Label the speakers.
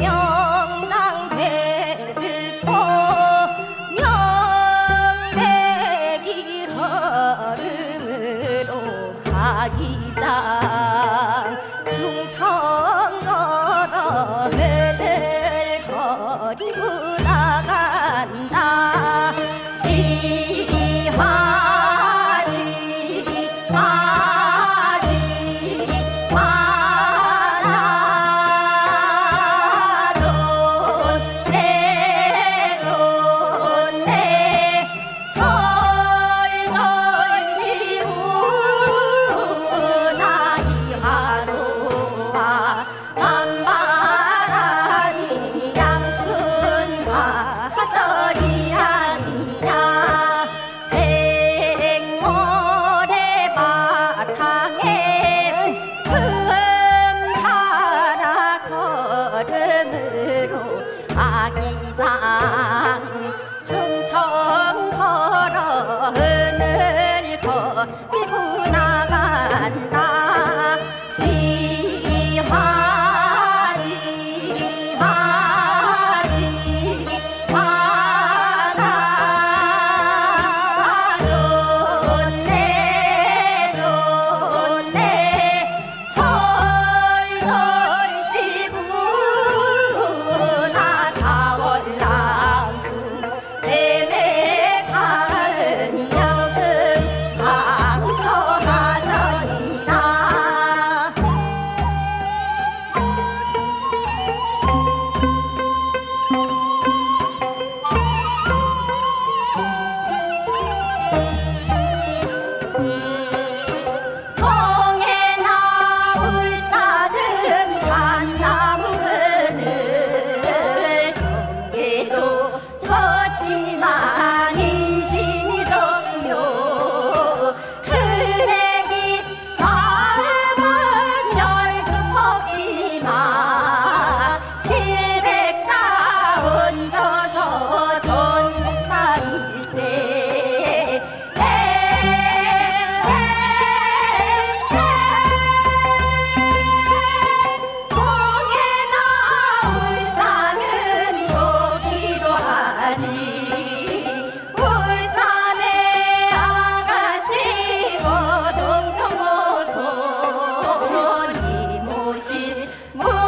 Speaker 1: 대명당 대득보 명백이 걸음으로 하기장 Mấy Whoa.